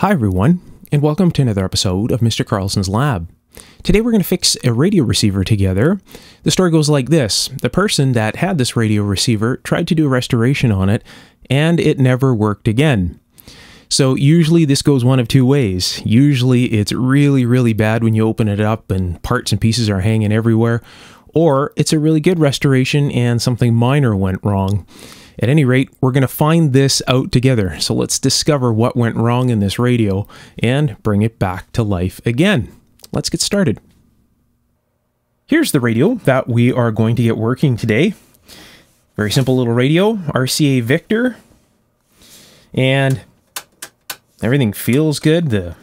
Hi, everyone, and welcome to another episode of Mr. Carlson's Lab. Today, we're going to fix a radio receiver together. The story goes like this The person that had this radio receiver tried to do a restoration on it, and it never worked again. So, usually, this goes one of two ways. Usually, it's really, really bad when you open it up and parts and pieces are hanging everywhere, or it's a really good restoration and something minor went wrong. At any rate, we're going to find this out together. So let's discover what went wrong in this radio and bring it back to life again. Let's get started. Here's the radio that we are going to get working today. Very simple little radio, RCA Victor. And everything feels good. The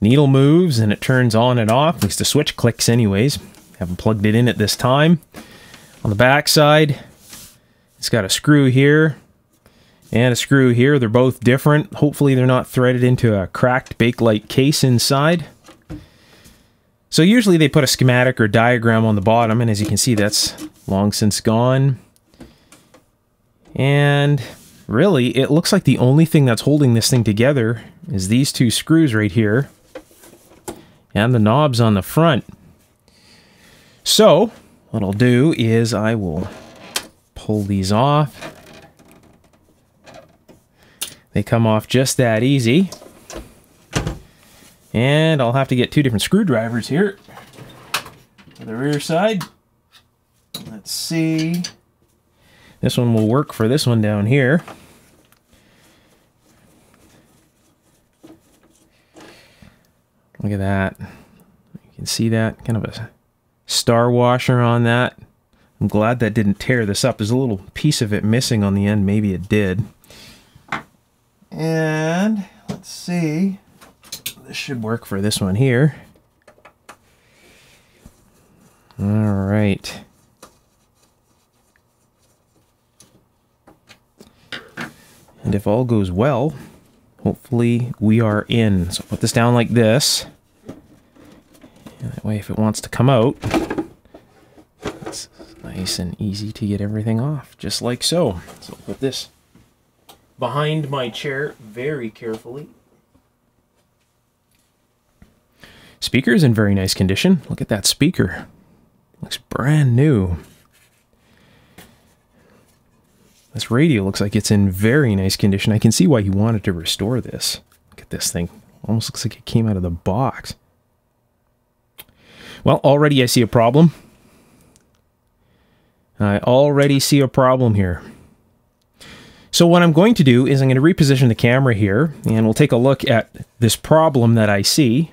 needle moves and it turns on and off. At least the switch clicks anyways. Haven't plugged it in at this time. On the back side, it's got a screw here and a screw here. They're both different. Hopefully they're not threaded into a cracked Bakelite case inside. So usually they put a schematic or diagram on the bottom, and as you can see, that's long since gone. And really, it looks like the only thing that's holding this thing together is these two screws right here and the knobs on the front. So, what I'll do is I will pull these off. They come off just that easy. And I'll have to get two different screwdrivers here. For the rear side. Let's see. This one will work for this one down here. Look at that. You can see that. Kind of a star washer on that. I'm glad that didn't tear this up. There's a little piece of it missing on the end. Maybe it did. And let's see. This should work for this one here. All right. And if all goes well, hopefully we are in. So put this down like this. And that way if it wants to come out, nice and easy to get everything off, just like so. So put this behind my chair very carefully. Speaker's in very nice condition. Look at that speaker. Looks brand new. This radio looks like it's in very nice condition. I can see why he wanted to restore this. Look at this thing. Almost looks like it came out of the box. Well, already I see a problem. I already see a problem here. So what I'm going to do is I'm going to reposition the camera here and we'll take a look at this problem that I see.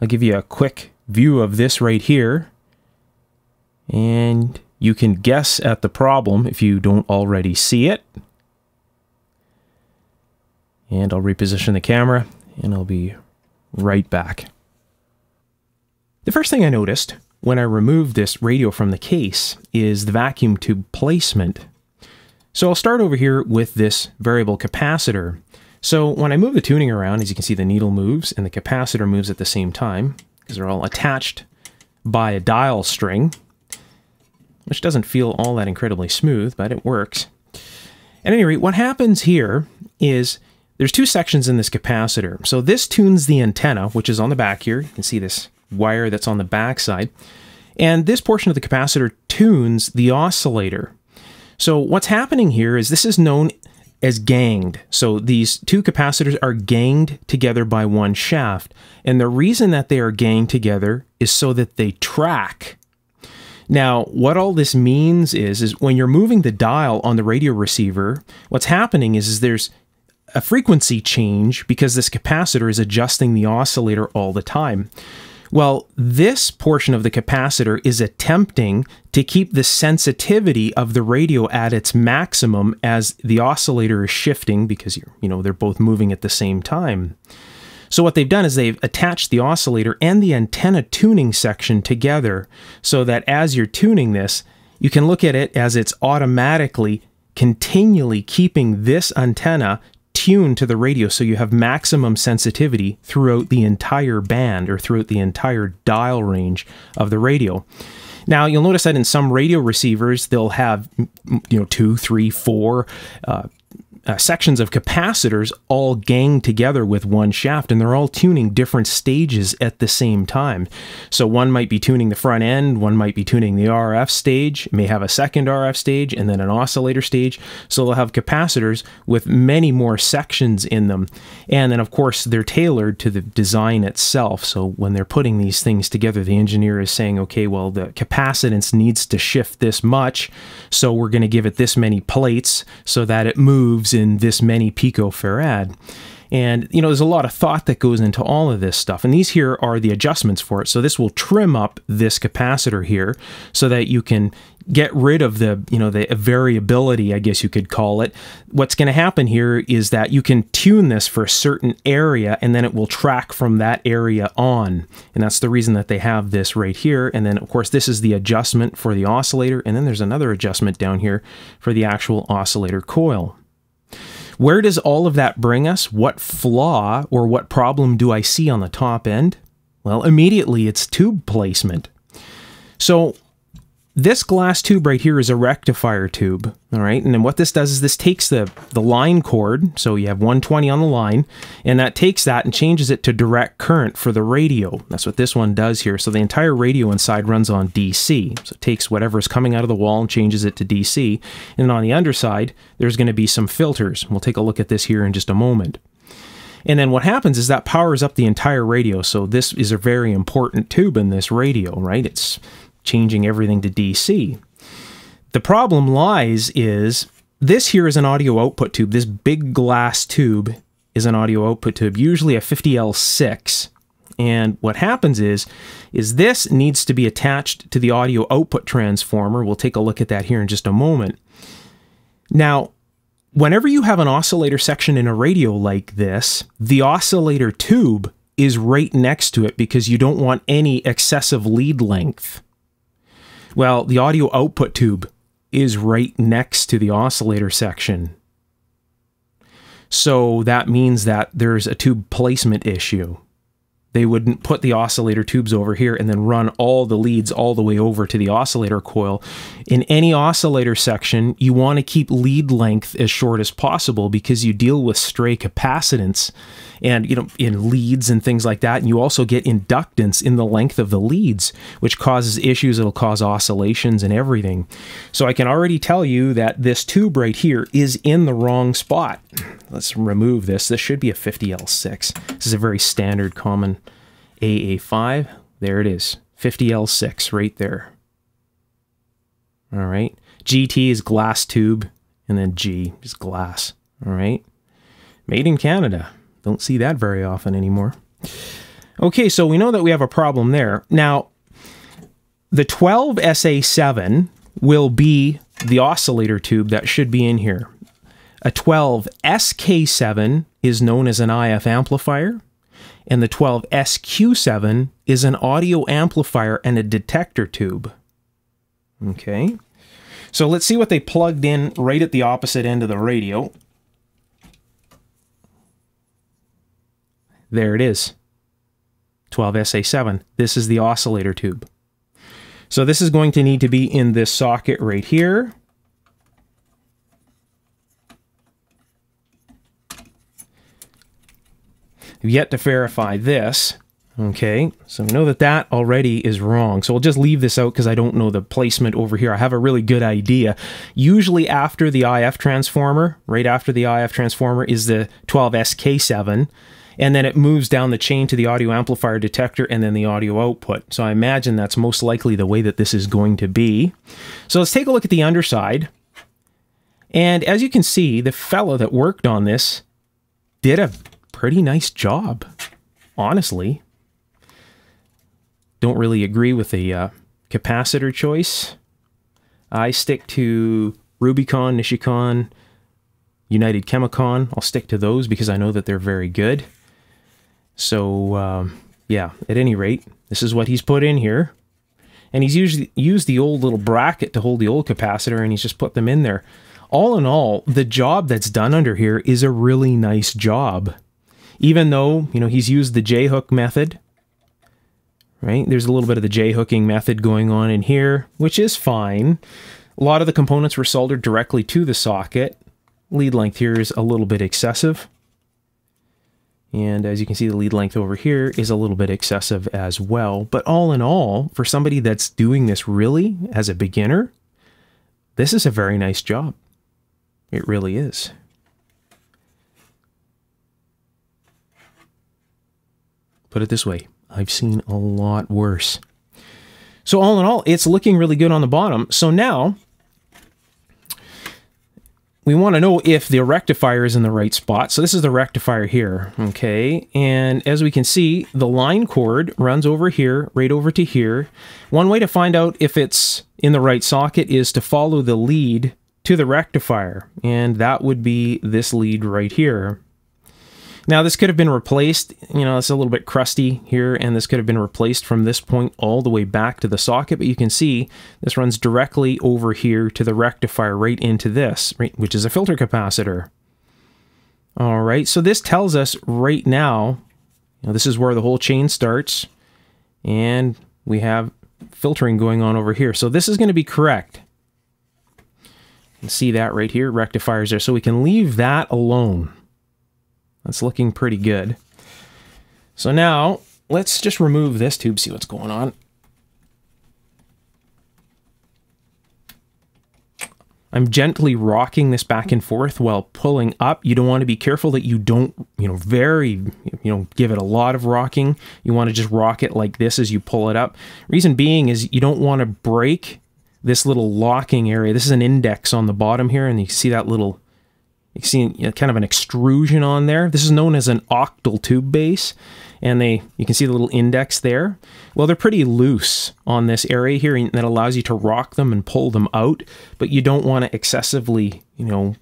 I'll give you a quick view of this right here. And you can guess at the problem if you don't already see it. And I'll reposition the camera and I'll be right back. The first thing I noticed when I removed this radio from the case is the vacuum tube placement. So I'll start over here with this variable capacitor. So when I move the tuning around, as you can see, the needle moves and the capacitor moves at the same time because they're all attached by a dial string, which doesn't feel all that incredibly smooth, but it works. At any rate, what happens here is there's two sections in this capacitor. So this tunes the antenna, which is on the back here. You can see this wire that's on the back side. And this portion of the capacitor tunes the oscillator. So what's happening here is this is known as ganged. So these two capacitors are ganged together by one shaft. And the reason that they are ganged together is so that they track. Now, what all this means is, is when you're moving the dial on the radio receiver, what's happening is, is there's a frequency change because this capacitor is adjusting the oscillator all the time. Well, this portion of the capacitor is attempting to keep the sensitivity of the radio at its maximum as the oscillator is shifting because you know, they're both moving at the same time. So what they've done is they've attached the oscillator and the antenna tuning section together so that as you're tuning this, you can look at it as it's automatically continually keeping this antenna tuned to the radio so you have maximum sensitivity throughout the entire band or throughout the entire dial range of the radio. Now you'll notice that in some radio receivers they'll have you know two, three, four uh, uh, sections of capacitors all gang together with one shaft and they're all tuning different stages at the same time. So one might be tuning the front end, one might be tuning the RF stage, may have a second RF stage and then an oscillator stage. So they'll have capacitors with many more sections in them. And then, of course, they're tailored to the design itself. So when they're putting these things together, the engineer is saying, okay, well, the capacitance needs to shift this much. So we're going to give it this many plates so that it moves in this many picofarad. And, you know, there's a lot of thought that goes into all of this stuff. And these here are the adjustments for it. So this will trim up this capacitor here so that you can get rid of the, you know, the variability, I guess you could call it. What's going to happen here is that you can tune this for a certain area and then it will track from that area on. And that's the reason that they have this right here. And then, of course, this is the adjustment for the oscillator. And then there's another adjustment down here for the actual oscillator coil. Where does all of that bring us? What flaw or what problem do I see on the top end? Well, immediately it's tube placement. So this glass tube right here is a rectifier tube, all right? And then what this does is this takes the, the line cord, so you have 120 on the line, and that takes that and changes it to direct current for the radio. That's what this one does here. So the entire radio inside runs on DC. So it takes whatever is coming out of the wall and changes it to DC. And on the underside, there's going to be some filters. We'll take a look at this here in just a moment. And then what happens is that powers up the entire radio. So this is a very important tube in this radio, right? It's changing everything to DC. The problem lies is this here is an audio output tube. This big glass tube is an audio output tube, usually a 50L6. And what happens is, is this needs to be attached to the audio output transformer. We'll take a look at that here in just a moment. Now, whenever you have an oscillator section in a radio like this, the oscillator tube is right next to it because you don't want any excessive lead length. Well, the audio output tube is right next to the oscillator section. So that means that there's a tube placement issue. They wouldn't put the oscillator tubes over here and then run all the leads all the way over to the oscillator coil. In any oscillator section, you want to keep lead length as short as possible because you deal with stray capacitance and you know in leads and things like that and you also get inductance in the length of the leads which causes issues it'll cause oscillations and everything. So i can already tell you that this tube right here is in the wrong spot. Let's remove this. This should be a 50l6 this is a very standard common aa5 there it is. 50l6 right there. All right. Gt is glass tube and then g is glass. All right. Made in canada. Don't see that very often anymore. Okay, so we know that we have a problem there. Now, the 12SA7 will be the oscillator tube that should be in here. A 12SK7 is known as an IF amplifier, and the 12SQ7 is an audio amplifier and a detector tube. Okay, so let's see what they plugged in right at the opposite end of the radio. There it is. 12SA7. This is the oscillator tube. So this is going to need to be in this socket right here. I've yet to verify this. Okay, so we know that that already is wrong. So we'll just leave this out because I don't know the placement over here. I have a really good idea. Usually after the IF transformer, right after the IF transformer is the 12SK7 and then it moves down the chain to the audio amplifier detector and then the audio output. So I imagine that's most likely the way that this is going to be. So let's take a look at the underside. And as you can see, the fellow that worked on this did a pretty nice job, honestly. Don't really agree with the uh, capacitor choice. I stick to Rubycon, Nichicon, United Chemicon. I'll stick to those because I know that they're very good. So, um, yeah, at any rate, this is what he's put in here. And he's used, used the old little bracket to hold the old capacitor and he's just put them in there. All in all, the job that's done under here is a really nice job. Even though, you know, he's used the J-hook method, right? There's a little bit of the J-hooking method going on in here, which is fine. A lot of the components were soldered directly to the socket. lead length here is a little bit excessive. And as you can see, the lead length over here is a little bit excessive as well. But all in all, for somebody that's doing this really as a beginner, this is a very nice job. It really is. Put it this way, I've seen a lot worse. So all in all, it's looking really good on the bottom. So now we want to know if the rectifier is in the right spot. So this is the rectifier here, okay? And as we can see, the line cord runs over here, right over to here. One way to find out if it's in the right socket is to follow the lead to the rectifier, and that would be this lead right here. Now this could have been replaced, you know, it's a little bit crusty here, and this could have been replaced from this point all the way back to the socket, but you can see this runs directly over here to the rectifier right into this, right, which is a filter capacitor. All right, so this tells us right now, you know, this is where the whole chain starts, and we have filtering going on over here. So this is going to be correct. You see that right here, rectifiers there. So we can leave that alone. That's looking pretty good. So now let's just remove this tube, see what's going on. I'm gently rocking this back and forth while pulling up. You don't want to be careful that you don't, you know, very, you know, give it a lot of rocking. You want to just rock it like this as you pull it up. Reason being is you don't want to break this little locking area. This is an index on the bottom here, and you see that little you can see kind of an extrusion on there. This is known as an octal tube base, and they you can see the little index there. Well, they're pretty loose on this area here, and that allows you to rock them and pull them out, but you don't want to excessively, you know,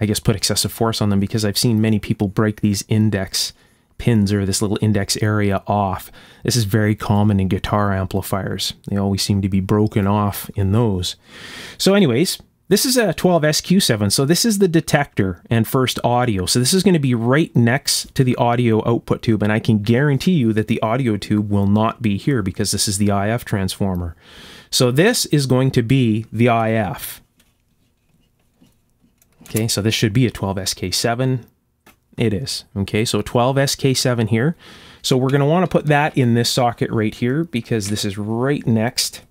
I guess put excessive force on them because I've seen many people break these index pins or this little index area off. This is very common in guitar amplifiers. They always seem to be broken off in those. So anyways, this is a 12SQ7, so this is the detector and first audio. So this is going to be right next to the audio output tube, and I can guarantee you that the audio tube will not be here because this is the IF transformer. So this is going to be the IF. Okay, so this should be a 12SK7. It is. Okay, so 12SK7 here. So we're going to want to put that in this socket right here because this is right next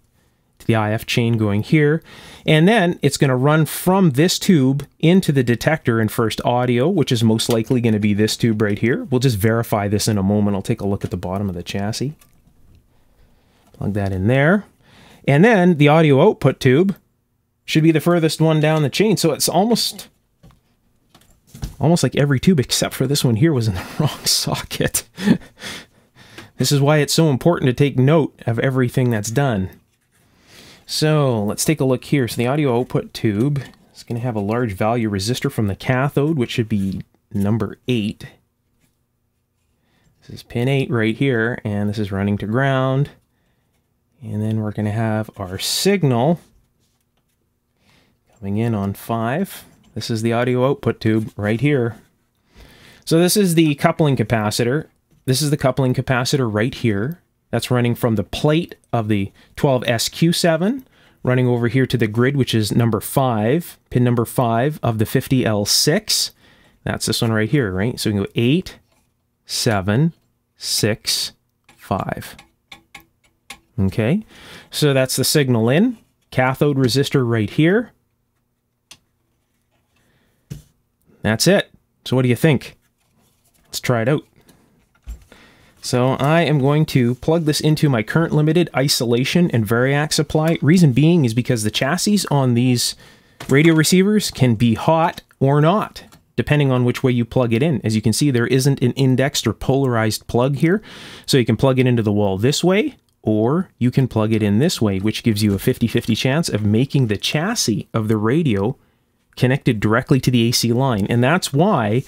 the IF chain going here. And then it's going to run from this tube into the detector in first audio, which is most likely going to be this tube right here. We'll just verify this in a moment. I'll take a look at the bottom of the chassis. Plug that in there. And then the audio output tube should be the furthest one down the chain. So it's almost almost like every tube except for this one here was in the wrong socket. this is why it's so important to take note of everything that's done. So let's take a look here. So the audio output tube is going to have a large value resistor from the cathode, which should be number 8. This is pin 8 right here, and this is running to ground. And then we're going to have our signal coming in on 5. This is the audio output tube right here. So this is the coupling capacitor. This is the coupling capacitor right here. That's running from the plate of the 12SQ7 running over here to the grid, which is number 5, pin number 5 of the 50L6. That's this one right here, right? So we can go 8, 7, 6, 5. Okay, so that's the signal in. Cathode resistor right here. That's it. So what do you think? Let's try it out. So I am going to plug this into my current limited isolation and variac supply. Reason being is because the chassis on these radio receivers can be hot or not, depending on which way you plug it in. As you can see, there isn't an indexed or polarized plug here. So you can plug it into the wall this way, or you can plug it in this way, which gives you a 50-50 chance of making the chassis of the radio connected directly to the AC line. And that's why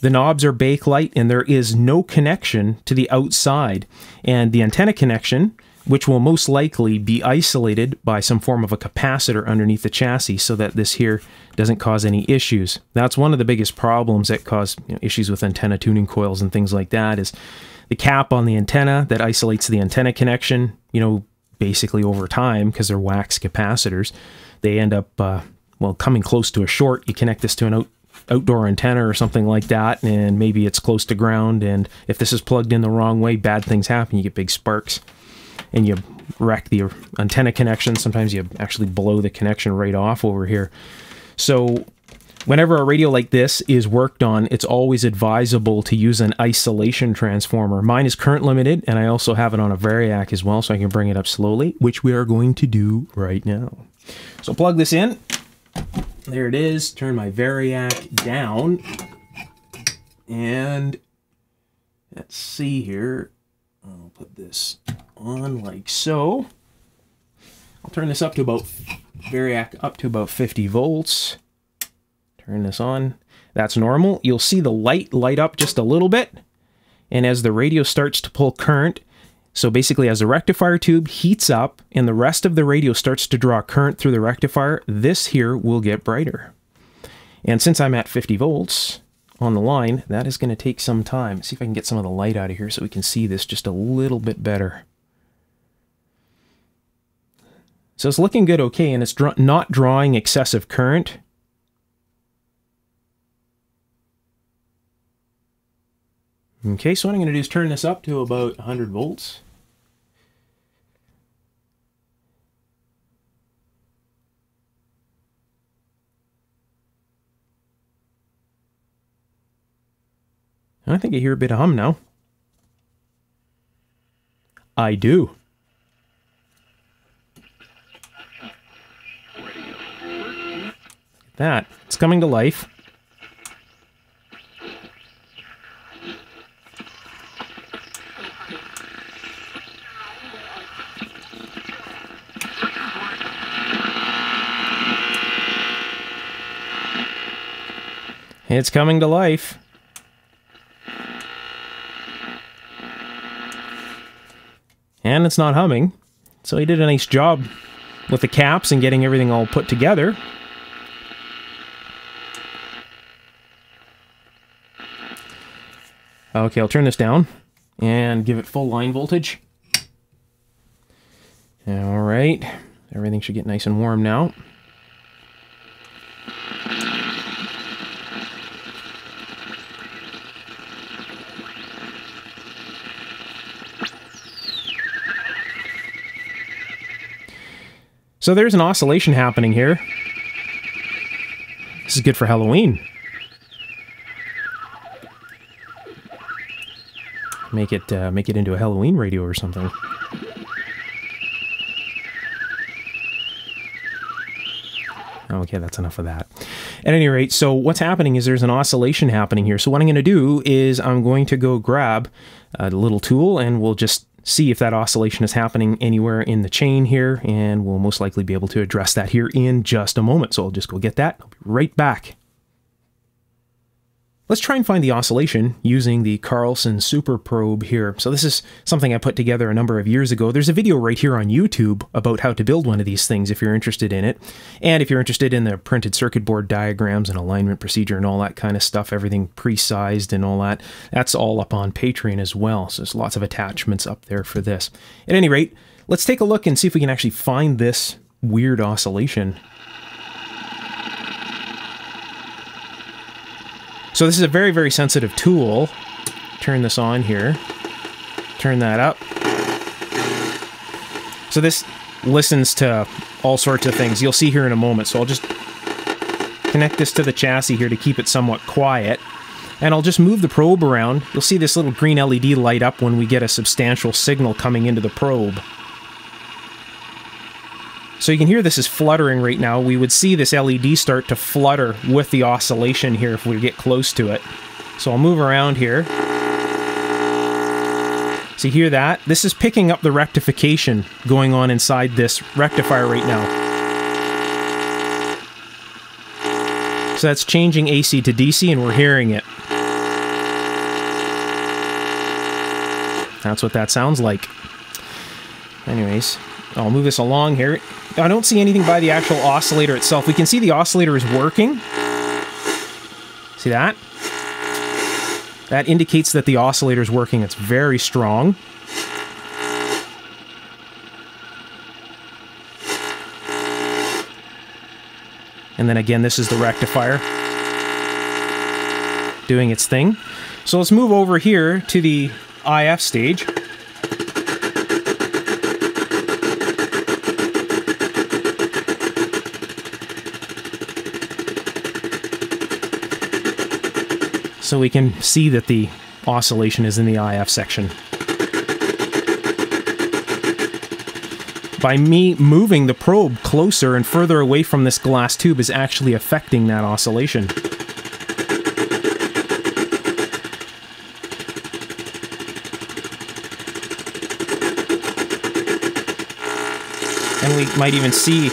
the knobs are bakelite and there is no connection to the outside. And the antenna connection, which will most likely be isolated by some form of a capacitor underneath the chassis so that this here doesn't cause any issues. That's one of the biggest problems that cause you know, issues with antenna tuning coils and things like that is the cap on the antenna that isolates the antenna connection, you know, basically over time because they're wax capacitors, they end up uh, well, coming close to a short, you connect this to an out, outdoor antenna or something like that, and maybe it's close to ground. And if this is plugged in the wrong way, bad things happen. You get big sparks, and you wreck the antenna connection. Sometimes you actually blow the connection right off over here. So Whenever a radio like this is worked on, it's always advisable to use an isolation transformer. Mine is current limited, and I also have it on a Variac as well, so I can bring it up slowly, which we are going to do right now. So plug this in. There it is. Turn my Variac down. And let's see here. I'll put this on like so. I'll turn this up to about Variac up to about 50 volts. Turn this on. That's normal. You'll see the light light up just a little bit. And as the radio starts to pull current, so basically as the rectifier tube heats up and the rest of the radio starts to draw current through the rectifier, this here will get brighter. And since I'm at 50 volts on the line, that is going to take some time. See if I can get some of the light out of here so we can see this just a little bit better. So it's looking good okay, and it's not drawing excessive current. Okay, so what I'm going to do is turn this up to about 100 volts. I think I hear a bit of hum now. I do. That. It's coming to life. It's coming to life. It's not humming. So he did a nice job with the caps and getting everything all put together. Okay, I'll turn this down and give it full line voltage. All right, everything should get nice and warm now. So there's an oscillation happening here. This is good for Halloween. Make it uh, make it into a Halloween radio or something. Okay, that's enough of that. At any rate, so what's happening is there's an oscillation happening here. So what I'm going to do is I'm going to go grab a little tool and we'll just see if that oscillation is happening anywhere in the chain here, and we'll most likely be able to address that here in just a moment. So I'll just go get that. I'll be right back. Let's try and find the oscillation using the Carlson Super Probe here. So this is something I put together a number of years ago. There's a video right here on YouTube about how to build one of these things if you're interested in it. And if you're interested in the printed circuit board diagrams and alignment procedure and all that kind of stuff, everything pre-sized and all that, that's all up on Patreon as well. So there's lots of attachments up there for this. At any rate, let's take a look and see if we can actually find this weird oscillation So this is a very, very sensitive tool. Turn this on here. Turn that up. So this listens to all sorts of things. You'll see here in a moment. So I'll just connect this to the chassis here to keep it somewhat quiet. And I'll just move the probe around. You'll see this little green LED light up when we get a substantial signal coming into the probe. So you can hear this is fluttering right now. We would see this LED start to flutter with the oscillation here if we get close to it. So I'll move around here. So you hear that? This is picking up the rectification going on inside this rectifier right now. So that's changing AC to DC and we're hearing it. That's what that sounds like. Anyways, I'll move this along here. I don't see anything by the actual oscillator itself. We can see the oscillator is working. See that? That indicates that the oscillator is working. It's very strong. And then again, this is the rectifier doing its thing. So let's move over here to the IF stage. So we can see that the oscillation is in the IF section. By me moving the probe closer and further away from this glass tube is actually affecting that oscillation. And we might even see...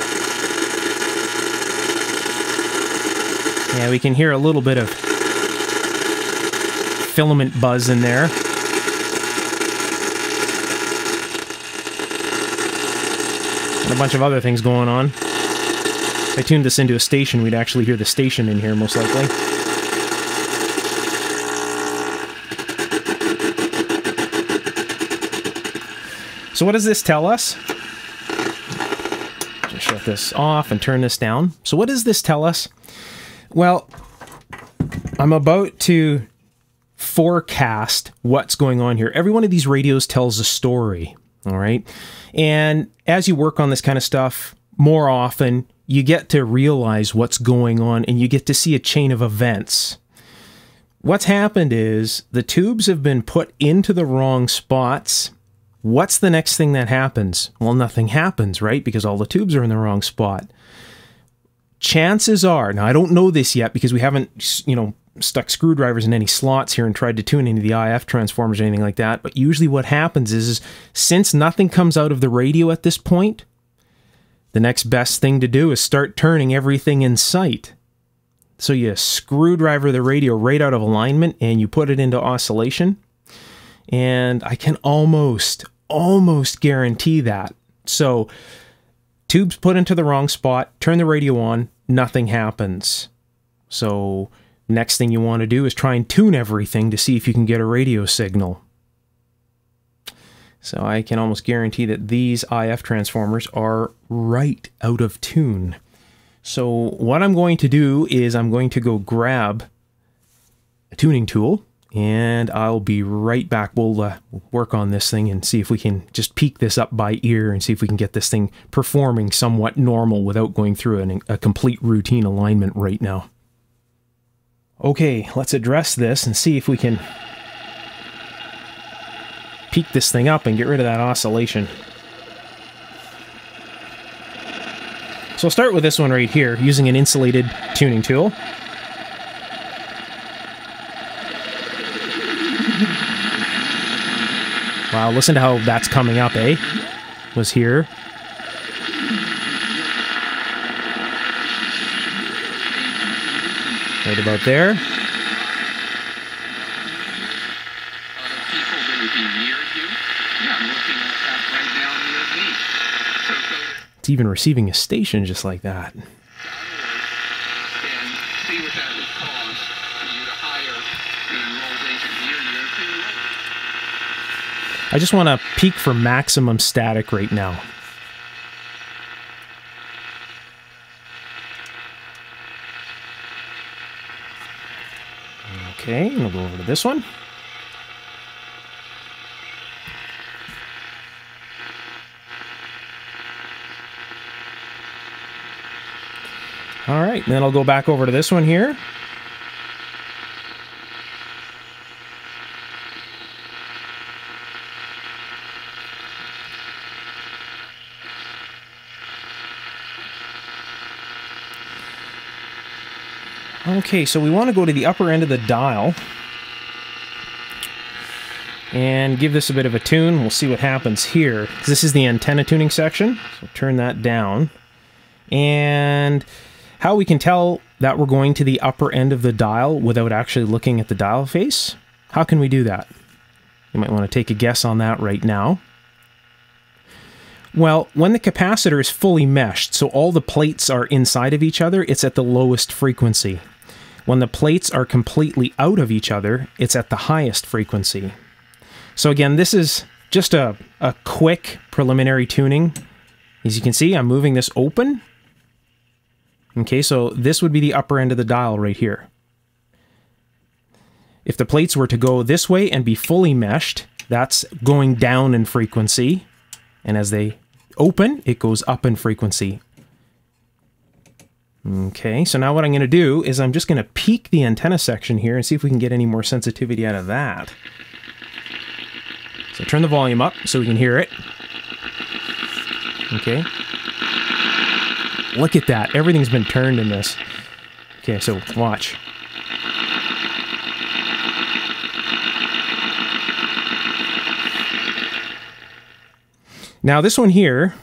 Yeah, we can hear a little bit of filament buzz in there. And a bunch of other things going on. If I tuned this into a station, we'd actually hear the station in here, most likely. So what does this tell us? Just shut this off and turn this down. So what does this tell us? Well, I'm about to forecast what's going on here. Every one of these radios tells a story, all right? And as you work on this kind of stuff more often, you get to realize what's going on and you get to see a chain of events. What's happened is the tubes have been put into the wrong spots What's the next thing that happens? Well, nothing happens, right? Because all the tubes are in the wrong spot. Chances are, now I don't know this yet because we haven't, you know, stuck screwdrivers in any slots here and tried to tune any of the IF transformers or anything like that. But usually what happens is, is since nothing comes out of the radio at this point, the next best thing to do is start turning everything in sight. So you screwdriver the radio right out of alignment and you put it into oscillation. And I can almost, almost guarantee that. So, tubes put into the wrong spot, turn the radio on, nothing happens. So, next thing you want to do is try and tune everything to see if you can get a radio signal. So, I can almost guarantee that these IF transformers are right out of tune. So, what I'm going to do is I'm going to go grab a tuning tool and I'll be right back. We'll uh, work on this thing and see if we can just peak this up by ear and see if we can get this thing performing somewhat normal without going through an, a complete routine alignment right now. Okay, let's address this and see if we can peak this thing up and get rid of that oscillation. So I'll start with this one right here using an insulated tuning tool. Wow, listen to how that's coming up, eh? Was here. Right about there. It's even receiving a station just like that. I just want to peak for maximum static right now. Okay, and we'll go over to this one. All right, then I'll go back over to this one here. Okay, so we want to go to the upper end of the dial and give this a bit of a tune. We'll see what happens here. This is the antenna tuning section, so turn that down. And how we can tell that we're going to the upper end of the dial without actually looking at the dial face, how can we do that? You might want to take a guess on that right now. Well, when the capacitor is fully meshed, so all the plates are inside of each other, it's at the lowest frequency. When the plates are completely out of each other, it's at the highest frequency. So again, this is just a, a quick preliminary tuning. As you can see, I'm moving this open. Okay, so this would be the upper end of the dial right here. If the plates were to go this way and be fully meshed, that's going down in frequency. And as they open, it goes up in frequency. Okay, so now what I'm going to do is I'm just going to peak the antenna section here and see if we can get any more sensitivity out of that. So turn the volume up so we can hear it. Okay. Look at that. Everything's been turned in this. Okay, so watch. Now this one here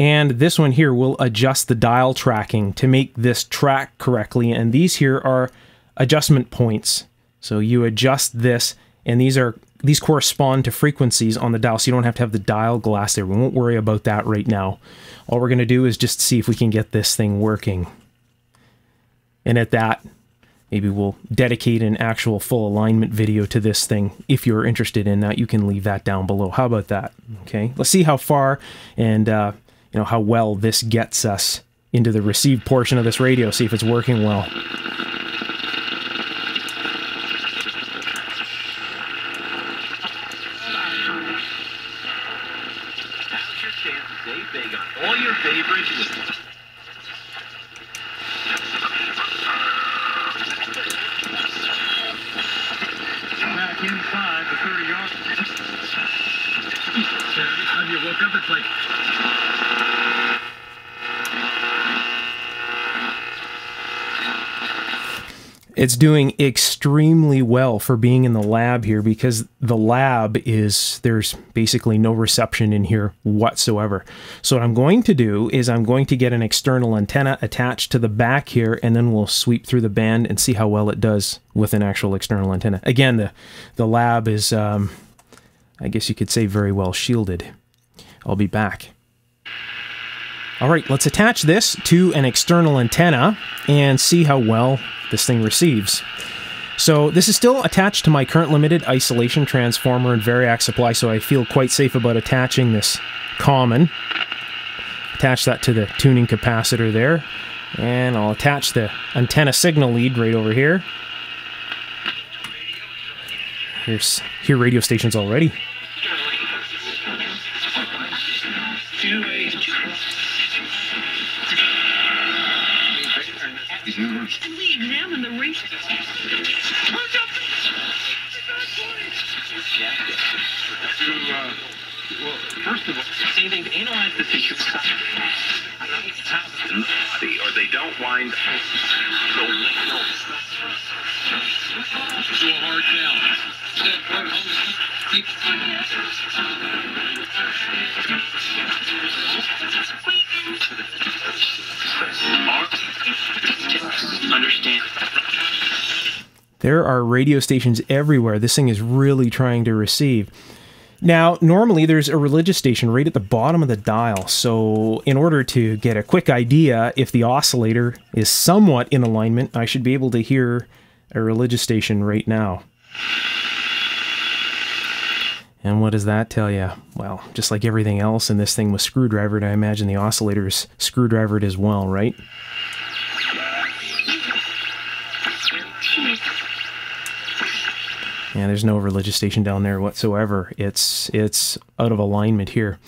and this one here will adjust the dial tracking to make this track correctly. And these here are adjustment points. So you adjust this and these are these correspond to frequencies on the dial, so you don't have to have the dial glass there. We won't worry about that right now. All we're going to do is just see if we can get this thing working. And at that, maybe we'll dedicate an actual full alignment video to this thing. If you're interested in that, you can leave that down below. How about that? Okay, let's see how far and uh, you know how well this gets us into the received portion of this radio. See if it's working well. all your favorite. Back inside the 30 yard. Have you woke up? It's like. It's doing extremely well for being in the lab here because the lab is there's basically no reception in here whatsoever. So what I'm going to do is I'm going to get an external antenna attached to the back here and then we'll sweep through the band and see how well it does with an actual external antenna. Again, the the lab is um, I guess you could say very well shielded. I'll be back. All right, let's attach this to an external antenna and see how well this thing receives. So this is still attached to my current limited isolation transformer and Variac supply, so I feel quite safe about attaching this common. Attach that to the tuning capacitor there, and I'll attach the antenna signal lead right over here. Here's here radio stations already. And we examine the race. well, first of all, they've analyzed the tissue. Or they don't wind. So, There are radio stations everywhere. This thing is really trying to receive. Now, normally there's a religious station right at the bottom of the dial, so in order to get a quick idea if the oscillator is somewhat in alignment, I should be able to hear a religious station right now. And what does that tell you? Well, just like everything else in this thing was screwdrivered, I imagine the oscillator is screwdrivered as well, right? Yeah, there's no religious station down there whatsoever. It's it's out of alignment here.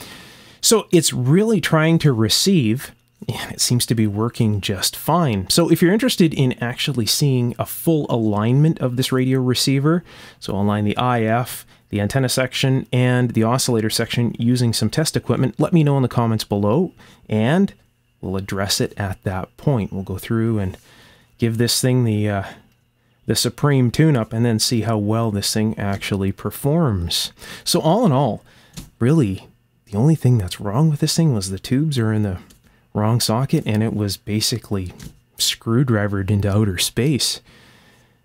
So it's really trying to receive and it seems to be working just fine. So if you're interested in actually seeing a full alignment of this radio receiver, so align the IF, the antenna section, and the oscillator section using some test equipment, let me know in the comments below and we'll address it at that point. We'll go through and give this thing the uh, the supreme tune-up and then see how well this thing actually performs. So all in all, really, the only thing that's wrong with this thing was the tubes are in the wrong socket and it was basically screwdrivered into outer space.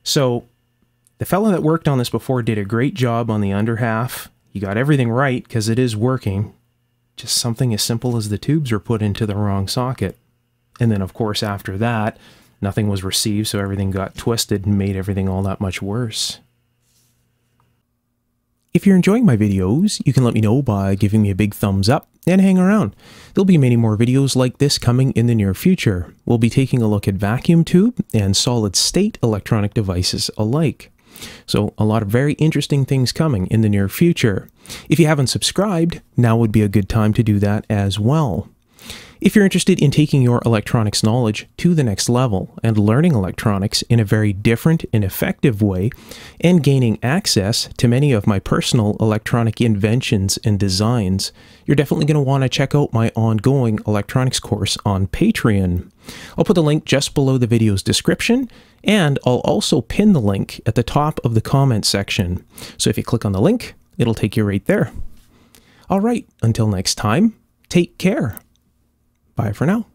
So the fellow that worked on this before did a great job on the under half. He got everything right because it is working. Just something as simple as the tubes are put into the wrong socket. And then, of course, after that, nothing was received, so everything got twisted and made everything all that much worse. If you're enjoying my videos, you can let me know by giving me a big thumbs up and hang around. There'll be many more videos like this coming in the near future. We'll be taking a look at vacuum tube and solid state electronic devices alike. So, a lot of very interesting things coming in the near future. If you haven't subscribed, now would be a good time to do that as well. If you're interested in taking your electronics knowledge to the next level and learning electronics in a very different and effective way, and gaining access to many of my personal electronic inventions and designs, you're definitely going to want to check out my ongoing electronics course on Patreon. I'll put the link just below the video's description, and I'll also pin the link at the top of the comment section. So if you click on the link, it'll take you right there. All right, until next time, take care. Bye for now.